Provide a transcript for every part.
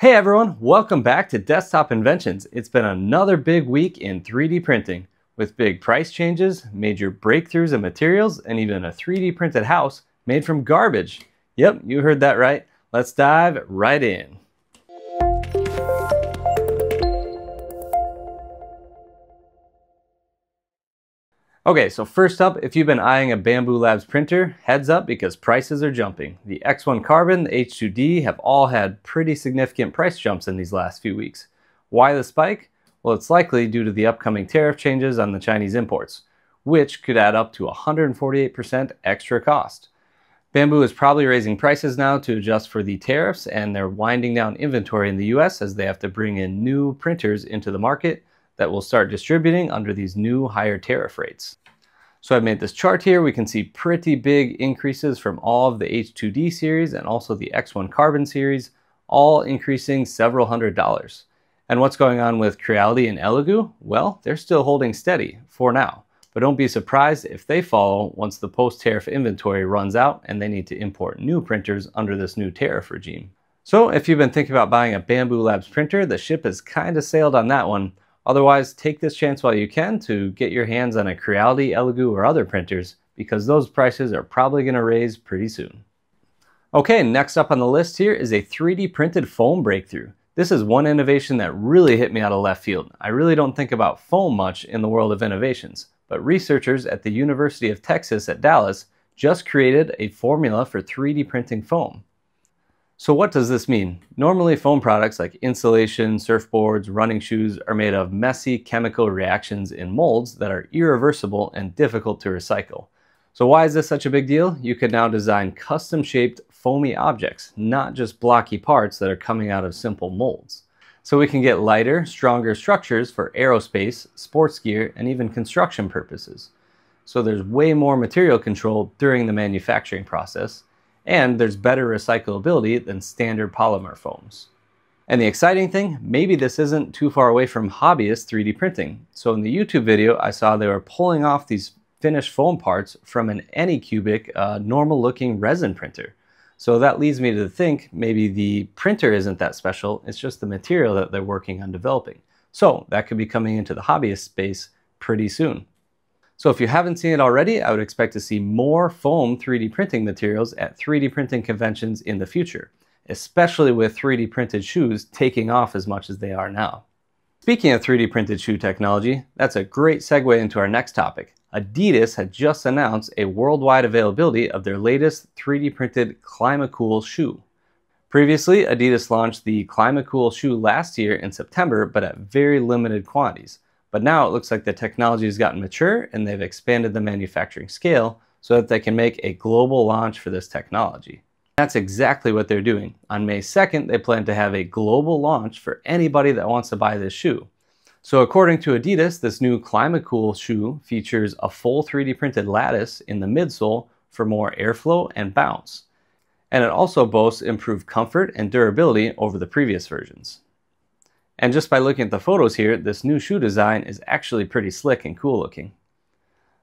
Hey everyone, welcome back to Desktop Inventions. It's been another big week in 3D printing with big price changes, major breakthroughs in materials, and even a 3D printed house made from garbage. Yep, you heard that right. Let's dive right in. Okay, so first up, if you've been eyeing a Bambu Labs printer, heads up because prices are jumping. The X1 Carbon, the H2D have all had pretty significant price jumps in these last few weeks. Why the spike? Well, it's likely due to the upcoming tariff changes on the Chinese imports, which could add up to 148% extra cost. Bambu is probably raising prices now to adjust for the tariffs, and they're winding down inventory in the US as they have to bring in new printers into the market that will start distributing under these new higher tariff rates. So I've made this chart here. We can see pretty big increases from all of the H2D series and also the X1 Carbon series, all increasing several hundred dollars. And what's going on with Creality and Elegoo? Well, they're still holding steady for now. But don't be surprised if they follow once the post-tariff inventory runs out and they need to import new printers under this new tariff regime. So if you've been thinking about buying a Bambu Labs printer, the ship has kind of sailed on that one. Otherwise, take this chance while you can to get your hands on a Creality, Elegoo, or other printers because those prices are probably going to raise pretty soon. Okay, next up on the list here is a 3D printed foam breakthrough. This is one innovation that really hit me out of left field. I really don't think about foam much in the world of innovations, but researchers at the University of Texas at Dallas just created a formula for 3D printing foam. So what does this mean? Normally foam products like insulation, surfboards, running shoes are made of messy chemical reactions in molds that are irreversible and difficult to recycle. So why is this such a big deal? You can now design custom shaped foamy objects, not just blocky parts that are coming out of simple molds. So we can get lighter, stronger structures for aerospace, sports gear, and even construction purposes. So there's way more material control during the manufacturing process, and there's better recyclability than standard polymer foams. And the exciting thing, maybe this isn't too far away from hobbyist 3D printing. So in the YouTube video, I saw they were pulling off these finished foam parts from an Anycubic uh, normal looking resin printer. So that leads me to think maybe the printer isn't that special, it's just the material that they're working on developing. So that could be coming into the hobbyist space pretty soon. So if you haven't seen it already, I would expect to see more foam 3D printing materials at 3D printing conventions in the future, especially with 3D printed shoes taking off as much as they are now. Speaking of 3D printed shoe technology, that's a great segue into our next topic. Adidas had just announced a worldwide availability of their latest 3D printed Climacool shoe. Previously, Adidas launched the Climacool shoe last year in September, but at very limited quantities. But now it looks like the technology has gotten mature and they've expanded the manufacturing scale so that they can make a global launch for this technology. That's exactly what they're doing. On May 2nd, they plan to have a global launch for anybody that wants to buy this shoe. So according to Adidas, this new Climacool shoe features a full 3D printed lattice in the midsole for more airflow and bounce. And it also boasts improved comfort and durability over the previous versions. And just by looking at the photos here, this new shoe design is actually pretty slick and cool looking.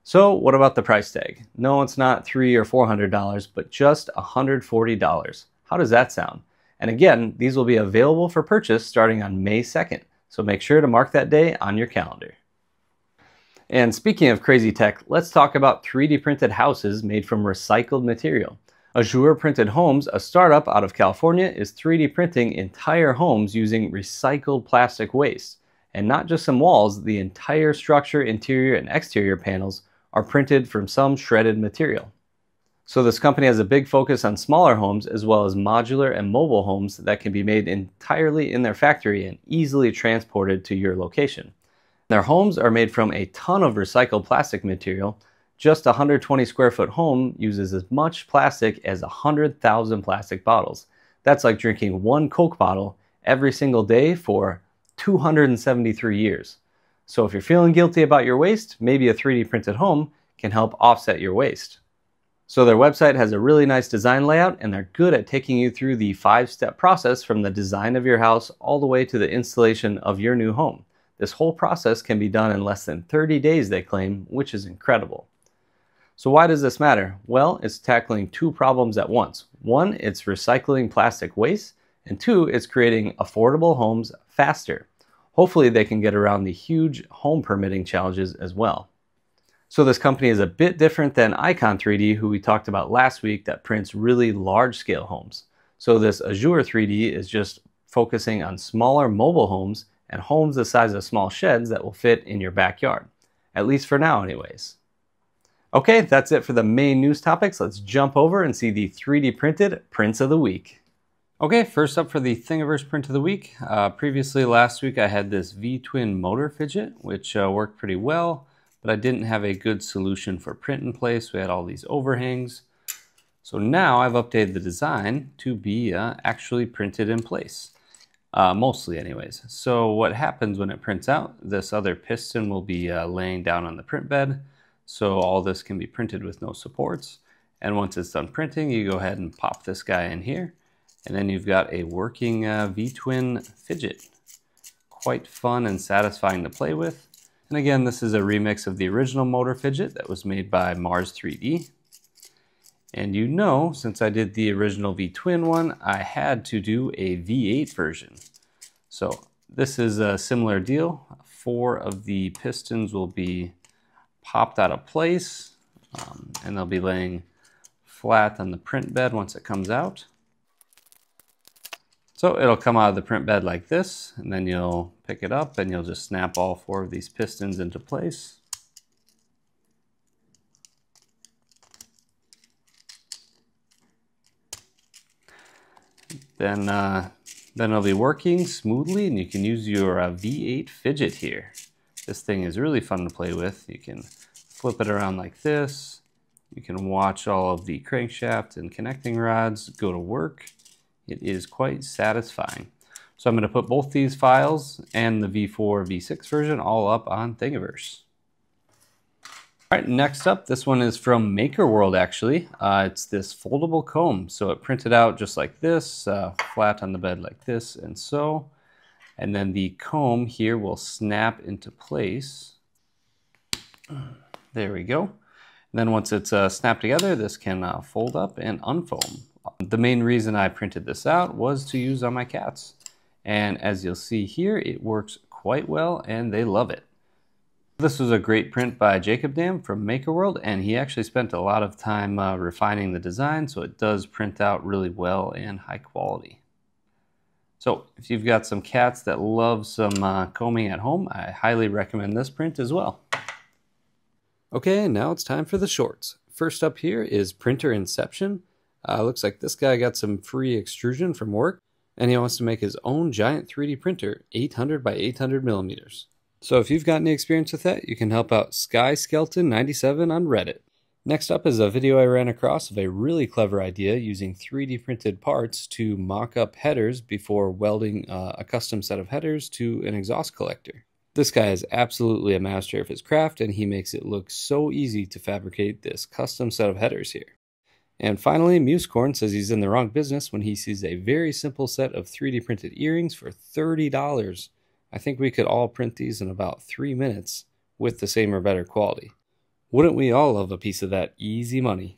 So what about the price tag? No, it's not three or four hundred dollars, but just $140. How does that sound? And again, these will be available for purchase starting on May 2nd, so make sure to mark that day on your calendar. And speaking of crazy tech, let's talk about 3D printed houses made from recycled material. Azure Printed Homes, a startup out of California, is 3D printing entire homes using recycled plastic waste. And not just some walls, the entire structure, interior, and exterior panels are printed from some shredded material. So this company has a big focus on smaller homes as well as modular and mobile homes that can be made entirely in their factory and easily transported to your location. Their homes are made from a ton of recycled plastic material just a 120 square foot home uses as much plastic as 100,000 plastic bottles. That's like drinking one Coke bottle every single day for 273 years. So if you're feeling guilty about your waste, maybe a 3D printed home can help offset your waste. So their website has a really nice design layout and they're good at taking you through the five step process from the design of your house all the way to the installation of your new home. This whole process can be done in less than 30 days, they claim, which is incredible. So why does this matter? Well, it's tackling two problems at once. One, it's recycling plastic waste, And two, it's creating affordable homes faster. Hopefully they can get around the huge home permitting challenges as well. So this company is a bit different than Icon 3D, who we talked about last week, that prints really large scale homes. So this Azure 3D is just focusing on smaller mobile homes and homes the size of small sheds that will fit in your backyard. At least for now anyways. Okay, that's it for the main news topics. Let's jump over and see the 3D printed prints of the week. Okay, first up for the Thingiverse print of the week. Uh, previously last week I had this V-twin motor fidget, which uh, worked pretty well, but I didn't have a good solution for print in place. We had all these overhangs. So now I've updated the design to be uh, actually printed in place. Uh, mostly anyways. So what happens when it prints out, this other piston will be uh, laying down on the print bed. So all this can be printed with no supports. And once it's done printing, you go ahead and pop this guy in here. And then you've got a working uh, V-twin fidget. Quite fun and satisfying to play with. And again, this is a remix of the original motor fidget that was made by Mars 3D. And you know, since I did the original V-twin one, I had to do a V8 version. So this is a similar deal. Four of the pistons will be popped out of place um, and they'll be laying flat on the print bed once it comes out. So it'll come out of the print bed like this, and then you'll pick it up and you'll just snap all four of these pistons into place. Then, uh, then it'll be working smoothly and you can use your uh, V8 fidget here. This thing is really fun to play with. You can flip it around like this. You can watch all of the crankshaft and connecting rods go to work. It is quite satisfying. So I'm going to put both these files and the V4 V6 version all up on Thingiverse. All right, next up, this one is from MakerWorld actually. Uh, it's this foldable comb. So it printed out just like this, uh, flat on the bed like this and so. And then the comb here will snap into place. There we go. And then once it's uh, snapped together, this can uh, fold up and unfold. The main reason I printed this out was to use on my cats. And as you'll see here, it works quite well and they love it. This was a great print by Jacob Dam from MakerWorld and he actually spent a lot of time uh, refining the design so it does print out really well and high quality. So if you've got some cats that love some uh, combing at home, I highly recommend this print as well. Okay, now it's time for the shorts. First up here is Printer Inception. Uh, looks like this guy got some free extrusion from work, and he wants to make his own giant 3D printer, 800 by 800 millimeters. So if you've got any experience with that, you can help out Sky Skeleton 97 on Reddit. Next up is a video I ran across of a really clever idea using 3D printed parts to mock up headers before welding uh, a custom set of headers to an exhaust collector. This guy is absolutely a master of his craft and he makes it look so easy to fabricate this custom set of headers here. And finally, Musecorn says he's in the wrong business when he sees a very simple set of 3D printed earrings for $30. I think we could all print these in about three minutes with the same or better quality. Wouldn't we all love a piece of that easy money?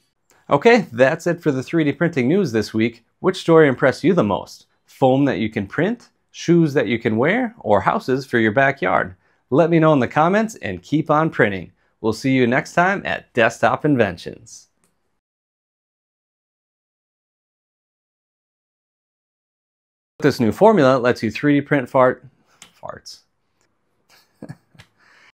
Okay, that's it for the 3D printing news this week. Which story impressed you the most? Foam that you can print? shoes that you can wear, or houses for your backyard? Let me know in the comments and keep on printing. We'll see you next time at Desktop Inventions. This new formula lets you 3D print fart farts.